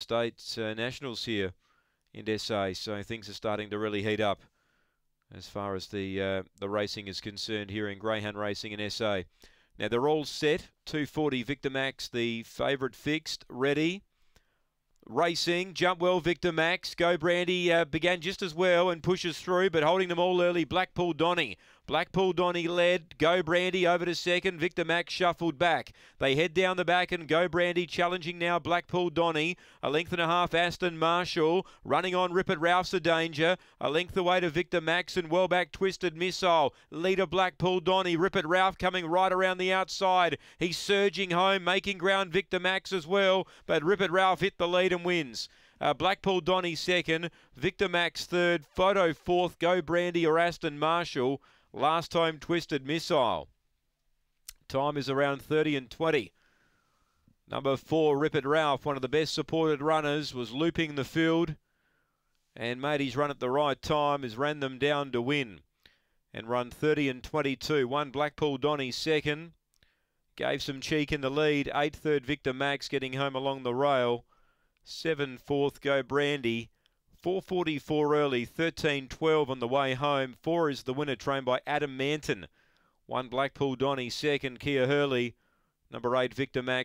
States uh, Nationals here in SA, so things are starting to really heat up as far as the uh, the racing is concerned here in Greyhound Racing in SA. Now they're all set. 240 Victor Max, the favourite fixed, ready. Racing, jump well, Victor Max. Go Brandy uh, began just as well and pushes through, but holding them all early. Blackpool Donny. Blackpool Donny led. Go Brandy over to second. Victor Max shuffled back. They head down the back and Go Brandy challenging now Blackpool Donny. A length and a half Aston Marshall. Running on Ripper Ralph's a danger. A length away to Victor Max and well back Twisted Missile. Leader Blackpool Donny. Ripper Ralph coming right around the outside. He's surging home, making ground Victor Max as well. But Ripper Ralph hit the lead and wins. Uh, Blackpool Donny second, Victor Max third, Photo fourth, Go Brandy or Aston Marshall. Last time Twisted Missile. Time is around 30 and 20. Number four, Ripper Ralph, one of the best supported runners, was looping the field and made his run at the right time, has ran them down to win and run 30 and 22. One Blackpool Donny second. Gave some cheek in the lead. Eight third Victor Max getting home along the rail. Seven fourth Go Brandy. 444 early, 13.12 on the way home. Four is the winner, trained by Adam Manton. One Blackpool Donny, second Kia Hurley. Number eight Victor Max.